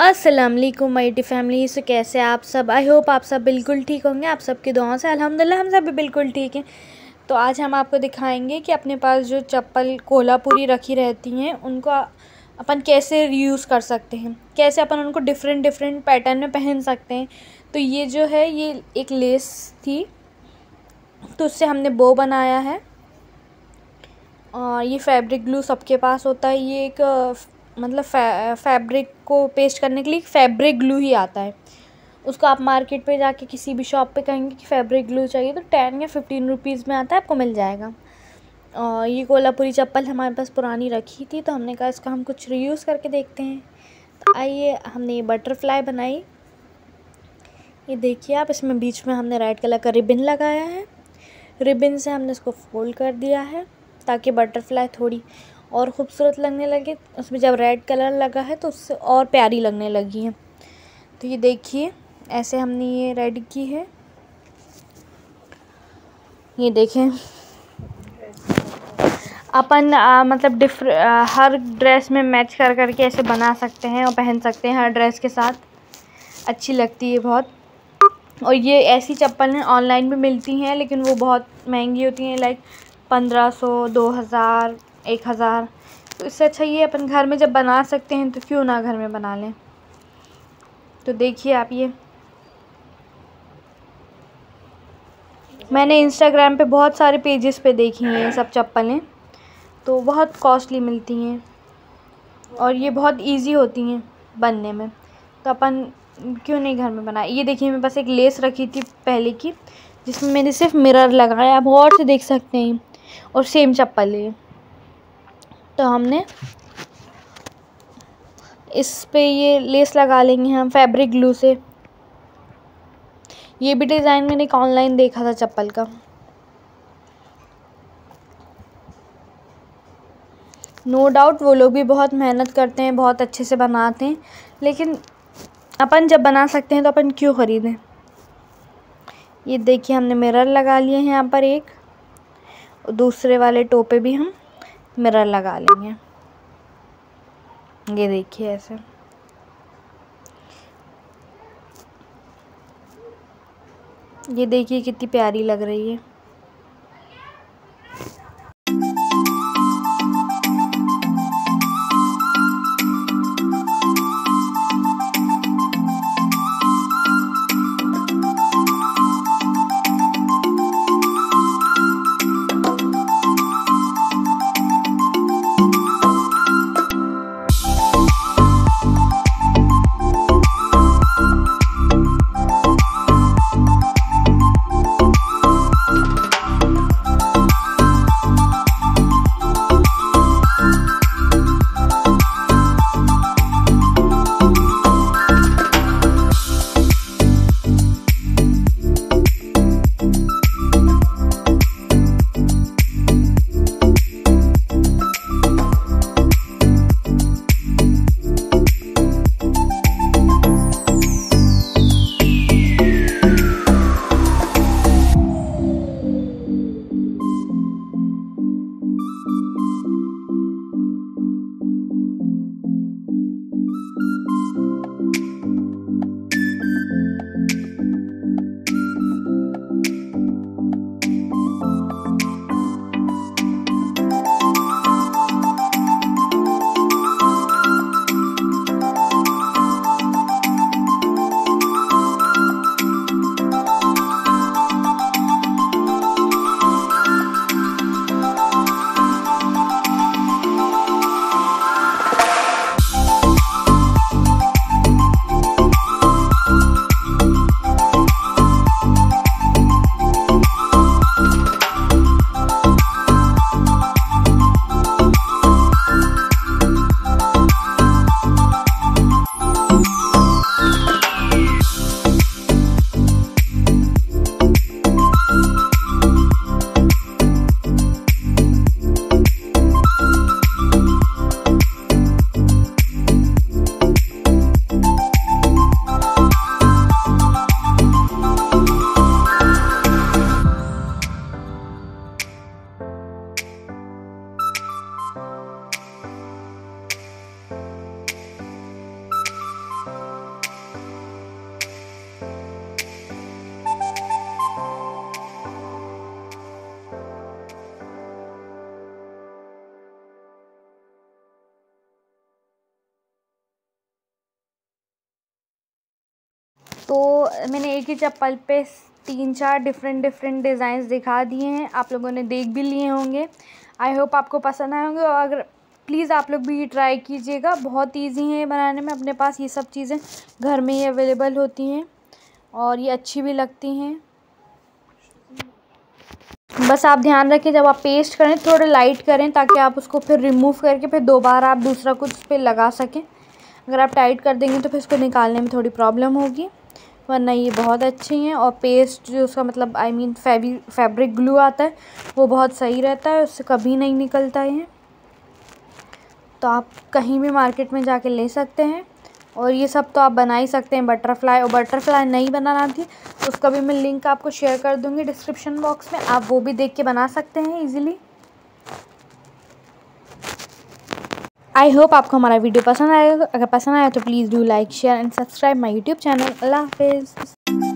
अस्सलाम वालेकुम my D family so कैसे आप सब? आई होप आप सब बिल्कुल ठीक होंगे। आप सबकी दुआओं से अल्हम्दुलिल्लाह, हम सब भी बिल्कुल ठीक हैं। तो आज हम आपको दिखाएँगे कि अपने पास जो चप्पल कोल्हापुरी रखी रहती हैं, उनको अपन कैसे यूज़ कर सकते हैं। कैसे अपन उनको डिफरेंट डिफरेंट पैटर्न में पहन सकते हैं। तो ये जो है, ये एक लेस थी। तो उससे हमने बो बनाया है। और ये फैब्रिक ग्लू सबके पास होता है। ये एक मतलब फैब्रिक को पेस्ट करने के लिए फैब्रिक ग्लू ही आता है। उसको आप मार्केट पे जाके किसी भी शॉप पे कहेंगे कि फैब्रिक ग्लू चाहिए तो टेन या फिफ्टीन रुपीज़ में आता है, आपको मिल जाएगा। और ये कोल्हापुरी चप्पल हमारे पास पुरानी रखी थी तो हमने कहा इसका हम कुछ रीयूज़ करके देखते हैं। तो आइए, हमने ये बटरफ्लाई बनाई। ये देखिए आप, इसमें बीच में हमने रेड कलर का रिबन लगाया है। रिबन से हमने इसको फोल्ड कर दिया है, ताकि बटरफ्लाई थोड़ी और ख़ूबसूरत लगने लगे। उसमें जब रेड कलर लगा है तो उससे और प्यारी लगने लगी है। तो ये देखिए ऐसे हमने ये रेड की है। ये देखें। अपन मतलब डिफर आ, हर ड्रेस में मैच कर करके ऐसे बना सकते हैं और पहन सकते हैं हर ड्रेस के साथ। अच्छी लगती है बहुत। और ये ऐसी चप्पलें ऑनलाइन भी मिलती हैं लेकिन वो बहुत महँगी होती हैं लाइक पंद्रह सौ दो हज़ार एक हज़ार। तो इससे अच्छा ये, अपन घर में जब बना सकते हैं तो क्यों ना घर में बना लें? तो देखिए आप ये। मैंने इंस्टाग्राम पे बहुत सारे पेजेस पे देखी हैं, ये सब चप्पलें। तो बहुत कॉस्टली मिलती हैं। और ये बहुत इजी होती हैं बनने में। तो अपन क्यों नहीं घर में बनाए? ये देखिए, मेरे पास एक लेस रखी थी पहले की, जिसमें मैंने सिर्फ़ मिरर लगाया। आप और से देख सकते हैं। और सेम चप्पल है तो हमने इस पे ये लेस लगा लेंगे हम फैब्रिक ग्लू से। ये भी डिज़ाइन मैंने एक ऑनलाइन देखा था चप्पल का। नो no डाउट वो लोग भी बहुत मेहनत करते हैं, बहुत अच्छे से बनाते हैं, लेकिन अपन जब बना सकते हैं तो अपन क्यों ख़रीदें? ये देखिए हमने मिरर लगा लिए हैं यहाँ पर एक, दूसरे वाले टोपे भी हम। मिरर लगा लेंगे। ये देखिए ऐसे। ये देखिए कितनी प्यारी लग रही है। तो मैंने एक ही चप्पल पे तीन चार डिफरेंट डिफरेंट डिज़ाइंस दिखा दिए हैं। आप लोगों ने देख भी लिए होंगे। आई होप आपको पसंद आए होंगे और अगर प्लीज़ आप लोग भी ट्राई कीजिएगा। बहुत इजी है बनाने में। अपने पास ये सब चीज़ें घर में ही अवेलेबल होती हैं और ये अच्छी भी लगती हैं। बस आप ध्यान रखें, जब आप पेस्ट करें, थोड़ा लाइट करें ताकि आप उसको फिर रिमूव करके फिर दोबारा आप दूसरा कुछ उस पर लगा सकें। अगर आप टाइट कर देंगे तो फिर उसको निकालने में थोड़ी प्रॉब्लम होगी। वरना ये बहुत अच्छी हैं और पेस्ट जो उसका मतलब आई मीन फैबी फैब्रिक ग्लू आता है, वो बहुत सही रहता है, उससे कभी नहीं निकलता है तो आप कहीं भी मार्केट में जाके ले सकते हैं और ये सब तो आप बना ही सकते हैं बटरफ्लाई और बटरफ्लाई नहीं बनाना थी, उसका भी मैं लिंक आपको शेयर कर दूँगी डिस्क्रिप्शन बॉक्स में, आप वो भी देख के बना सकते हैं ईज़िली आई होप आपको हमारा वीडियो पसंद आएगा अगर पसंद आया तो please do like share and subscribe my YouTube channel अल्लाह हाफिज़।